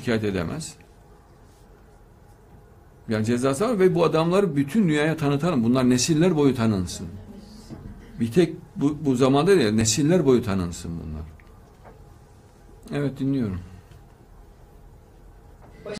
şikayet edemez. Yani cezası var ve bu adamları bütün dünyaya tanıtalım. Bunlar nesiller boyu tanınsın. Bir tek bu, bu zamanda değil, nesiller boyu tanınsın bunlar. Evet dinliyorum.